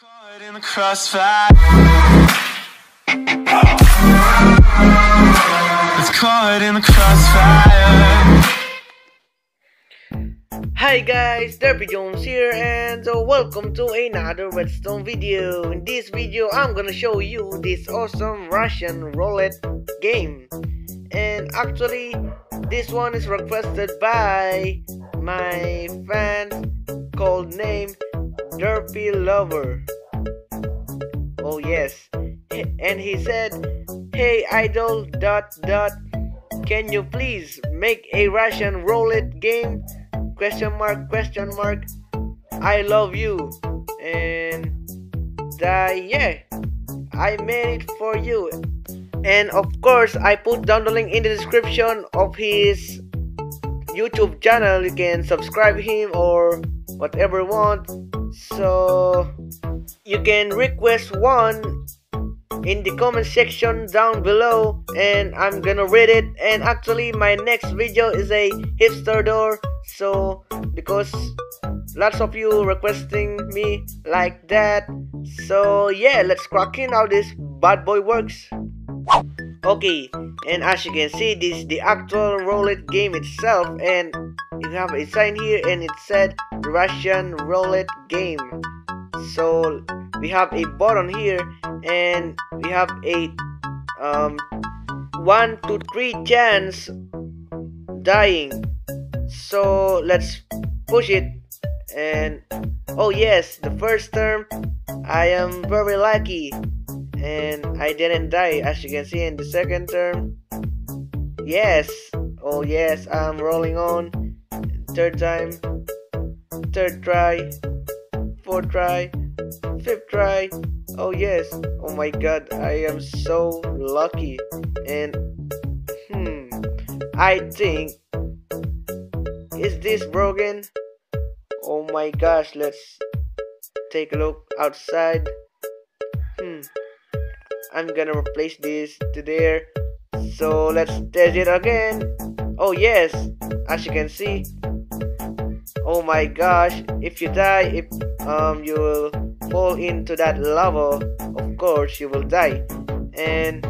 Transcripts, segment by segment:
Caught in the crossfire. It's caught in the crossfire. Hi guys, Derpy Jhomes here and so welcome to another Redstone video. In this video, I'm gonna show you this awesome Russian roulette game. And actually, this one is requested by my fan called name Derpy Lover. Oh yes. And he said, Hey idol dot dot can you please make a Russian roulette game? Question mark question mark I love you and uh, yeah I made it for you and of course I put down the link in the description of his YouTube channel you can subscribe him or whatever you want so you can request one in the comment section down below and I'm gonna read it. And actually my next video is a hipster door. So because lots of you requesting me like that. So yeah let's crack in how this bad boy works. Okay and as you can see this is the actual roulette game itself and you have a sign here and it said Russian roulette game. So we have a button here and we have a um one to three chance dying. So let's push it and oh yes the first term I am very lucky and I didn't die as you can see in the second term. Yes oh yes I'm rolling on third time third try fourth try fifth try. Oh yes. Oh my god. I am so lucky. And hmm I think is this broken? Oh my gosh. Let's take a look outside. Hmm. I'm gonna replace this to there. So let's test it again. Oh yes. As you can see oh my gosh if you die if um you will fall into that lava of course you will die. And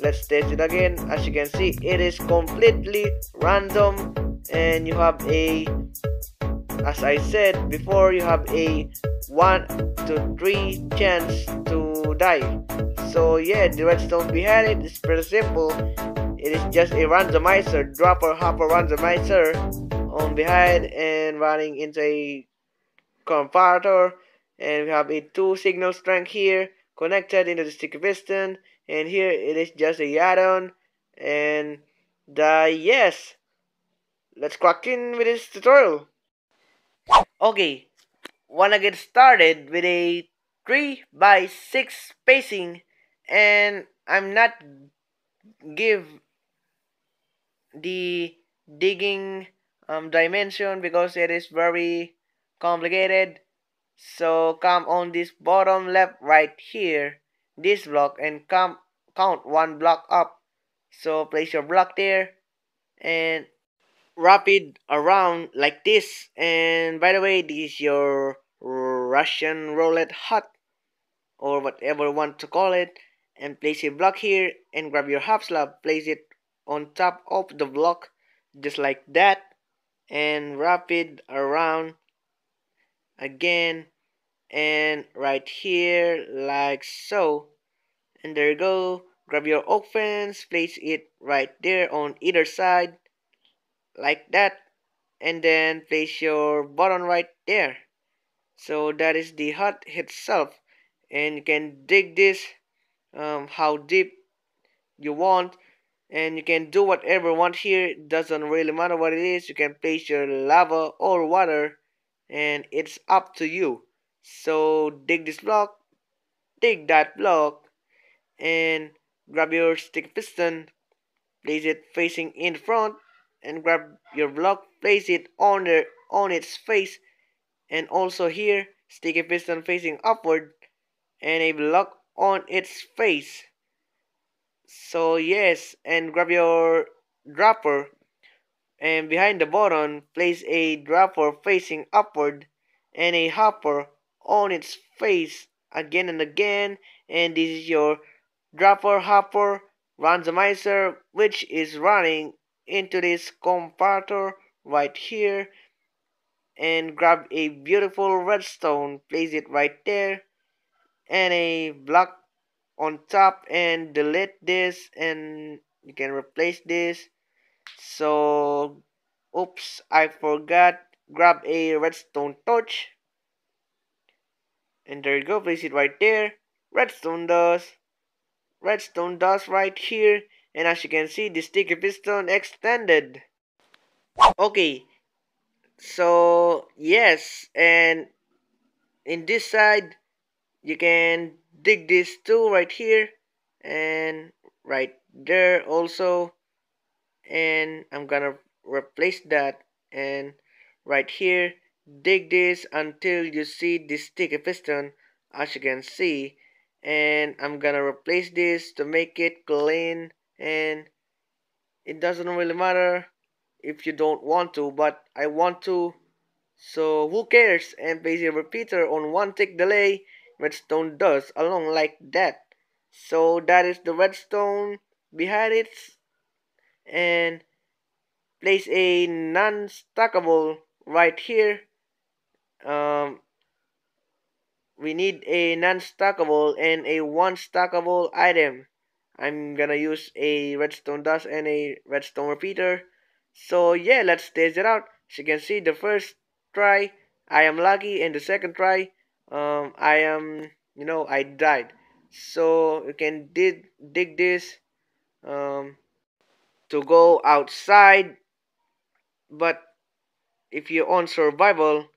let's test it again. As you can see it is completely random. And you have a as I said before you have a 1 to 3 chance to die. So yeah the redstone behind it is pretty simple. It is just a randomizer dropper hopper randomizer on behind and running into a comparator. And we have a two signal strength here connected into the sticky piston. And here it is just a add-on. And the yes. Let's crack in with this tutorial. Okay, wanna get started with a 3 by 6 spacing. And I'm not give the digging um, dimension because it is very complicated. So come on this bottom left right here this block and come count one block up. So place your block there and wrap it around like this. And by the way this is your Russian roulette hut or whatever you want to call it. And place a block here and grab your half slab. Place it on top of the block just like that and wrap it around again and right here like so. And there you go. Grab your oak fence place it right there on either side like that. And then place your button right there. So that is the hut itself. And you can dig this um, how deep you want and you can do whatever you want here. It doesn't really matter what it is. You can place your lava or water and it's up to you. So dig this block dig that block and grab your stick piston place it facing in front and grab your block place it on the on its face and also here sticky piston facing upward and a block on its face so yes and grab your dropper and behind the button place a dropper facing upward and a hopper on its face again and again and this is your dropper hopper randomizer which is running into this comparator right here and grab a beautiful redstone place it right there and a block on top and delete this and you can replace this. So oops I forgot. Grab a redstone torch. And there you go place it right there. Redstone dust redstone dust right here. And as you can see the sticky piston extended. Okay. So yes. And in this side you can dig this too right here and right there also. And I'm gonna replace that and right here dig this until you see this sticky piston as you can see. And I'm gonna replace this to make it clean and it doesn't really matter if you don't want to but I want to. So who cares? And a repeater on one tick delay redstone dust along like that. So that is the redstone behind it. And place a non-stackable right here. Um, we need a non-stackable and a one stackable item. I'm gonna use a redstone dust and a redstone repeater. So yeah let's test it out. As you can see the first try I am lucky and the second try um, I am you know I died. So you can dig dig this um, to go outside. But if you're on survival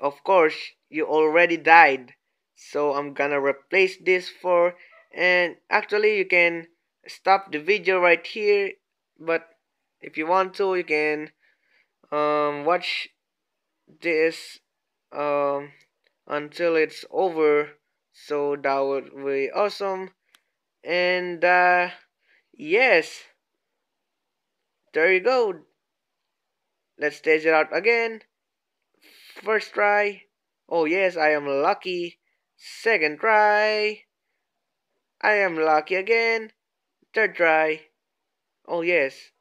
of course you already died. So I'm gonna replace this for and actually you can stop the video right here. But if you want to you can um, watch this um, until it's over. So that would be awesome. And uh, yes. There you go. Let's test it out again. First try. Oh yes I am lucky. Second try. I am lucky again. Third try. Oh yes.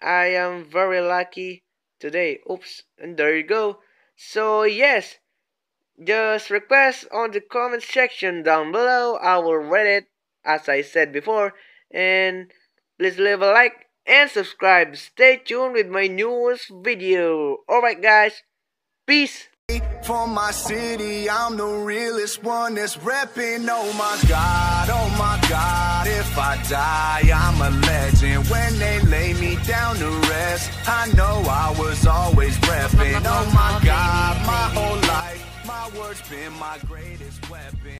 I am very lucky today. Oops. And there you go. So yes just request on the comment section down below. I will read it as I said before. And please leave a like and subscribe. Stay tuned with my newest video. Alright guys. Peace. For my city, I'm the realest one that's repping. Oh my God, oh my God, if I die, I'm a legend. When they lay me down to rest, I know I was always repping. Oh my God, my whole life, my words been my greatest weapon.